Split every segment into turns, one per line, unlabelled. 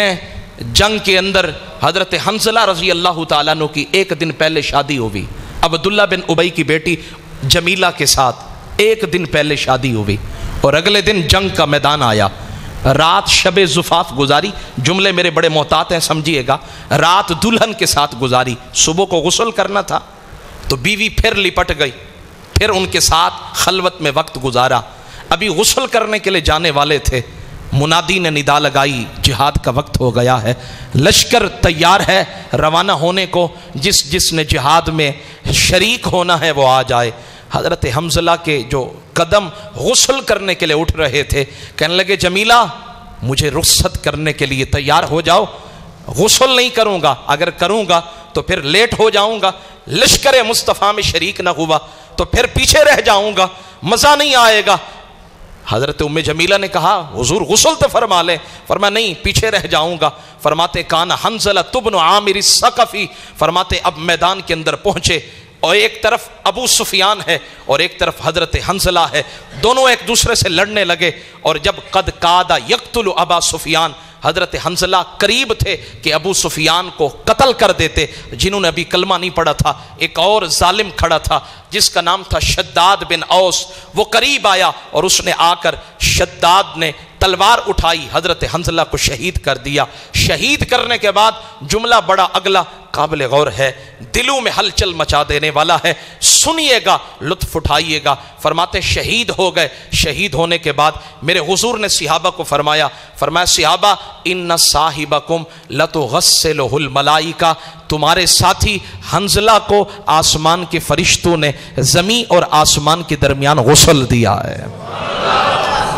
ہیں۔ جنگ کے اندر حضرت حنزلہ رضی اللہ تعالیٰ عنہ کی ایک دن پہلے شادی ہوئی۔ عبداللہ بن ابئی کی بیٹی جمیلہ کے ساتھ ایک دن پہلے شادی ہوئی۔ اور اگلے دن جنگ کا میدان آیا۔ رات شب زفاف گزاری۔ جملے میرے بڑے محتاط ہیں، سمجھیے گا۔ رات دلہن کے ساتھ گزاری۔ صبح کو غسل کرنا تھا۔ تو بیوی پھر لپٹ گئی۔ پھر ان کے ساتھ خلوت میں وقت گزارا۔ ابھی غسل کرنے کے لیے جانے والے تھے۔ منادی نے ندا لگائی، جہاد کا وقت ہو گیا ہے۔ لشکر تیار ہے روانہ ہونے کو، جس جس نے جہاد میں شریک ہونا ہے وہ آ جائے۔ حضرت حمزلہ کے جو قدم غسل کرنے کے لیے اٹھ رہے تھے، کہنے لگے، جمیلہ، مجھے رخصت کرنے کے لیے تیار ہو جاؤ۔ غسل نہیں کروں گا، اگر کروں گا تو پھر لیٹ ہو جاؤں گا۔ لشکر مصطفیٰ میں شریک نہ ہوا تو پھر پیچھے رہ جاؤں گا۔ مزہ نہیں آئے گا۔ حضرت ام جمیلہ نے کہا، حضور غسل تو فرما لے. فرما، نہیں، پیچھے رہ جاؤں گا. فرماتے، کان حنزلہ تبن عامر سقفی فرماتے، اب میدان کے اندر پہنچے اور ایک طرف ابو سفیان ہے اور ایک طرف حضرت حنزلہ ہے۔ دونوں ایک دوسرے سے لڑنے لگے اور جب قد قادہ یقتل ابا سفیان حضرت حنزلہ قریب تھے کہ ابو سفیان کو قتل کر دیتے، جنہوں نے ابھی کلمہ نہیں پڑھا تھا، ایک اور ظالم کھڑا تھا، جس کا نام تھا شداد بن اوس، وہ قریب آیا اور اس نے آ کر شداد نے تلوار اٹھائی، حضرت حنزلہ کو شہید کر دیا۔ شہید کرنے کے بعد جملہ بڑا اگلا، قابل غور ہے، دلوں میں ہلچل مچا دینے والا ہے۔ سنیے گا، لطف اٹھائیے گا۔ فرماتے شہید ہو گئے۔ شہید ہونے کے بعد میرے حضور نے صحابہ کو فرمایا فرمایا صحابہ، ان صاحبکم لتغسلہ الملائکہ تمہارے ساتھی حنزلہ کو آسمان کے فرشتوں نے زمین اور آسمان کے درمیان غسل دیا ہے۔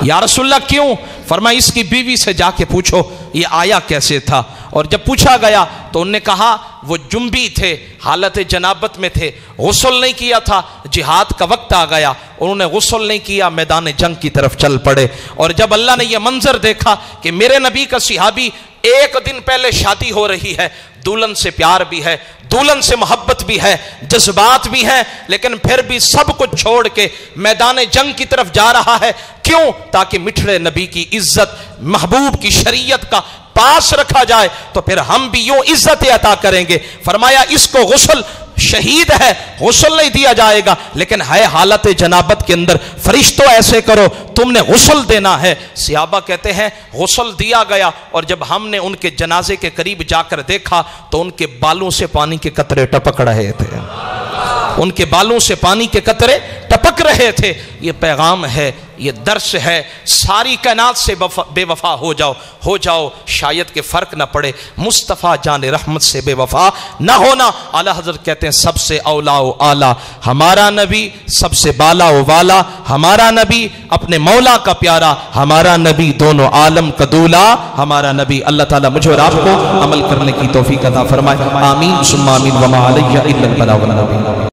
یا رسول اللہ کیوں؟ فرمایا، اس کی بیوی سے جا کے پوچھو، یہ آیا کیسے تھا؟ اور جب پوچھا گیا تو انہوں نے کہا، وہ جنبی تھے، حالت جنابت میں تھے، غسل نہیں کیا تھا، جہاد کا وقت آ گیا، انہوں نے غسل نہیں کیا، میدان جنگ کی طرف چل پڑے۔ اور جب اللہ نے یہ منظر دیکھا کہ میرے نبی کا صحابی ایک دن پہلے شادی ہو رہی ہے دولن سے پیار بھی ہے دولن سے محبت بھی ہے، جذبات بھی ہیں، لیکن پھر بھی سب کچھ چھوڑ کے میدان جنگ کی طرف جا رہا ہے۔ کیوں؟ تاکہ مٹھڑے نبی کی عزت، محبوب کی شریعت کا پاس رکھا جائے۔ تو پھر ہم بھی یوں عزت عطا کریں گے۔ فرمایا، اس کو غسل شہید ہے، غسل نہیں دیا جائے گا۔ لیکن ہے حالت جنابت کے اندر فرشتوں ایسے کرو، تم نے غسل دینا ہے۔ سیابا کہتے ہیں، غسل دیا گیا۔ اور جب ہم نے ان کے جنازے کے قریب جا کر دیکھا، تو ان کے بالوں سے پانی کے قطرے ٹپک رہے تھے۔ ان کے بالوں سے پانی کے قطرے ٹپک بھٹک رہے تھے۔ یہ پیغام ہے، یہ درس ہے۔ ساری کائنات سے بے وفا ہو جاؤ۔ ہو جاؤ، شاید کہ فرق نہ پڑے۔ مصطفیٰ جان رحمت سے بے وفا نہ ہونا۔ اعلیٰ حضرت کہتے ہیں، سب سے اولا و اعلیٰ۔ ہمارا نبی سب سے بالا و والا۔ ہمارا نبی اپنے مولا کا پیارا۔ ہمارا نبی دونوں عالم کا دولا۔ ہمارا نبی اللہ تعالیٰ مجھے اور آپ کو عمل کرنے کی توفیق عطا فرمائے۔ آمین۔ ثم آمین۔ وما علیہ الا البلاغ